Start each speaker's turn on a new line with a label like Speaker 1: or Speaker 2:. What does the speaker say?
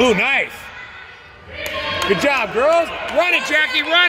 Speaker 1: Ooh, nice. Good job, girls. Run it, Jackie, run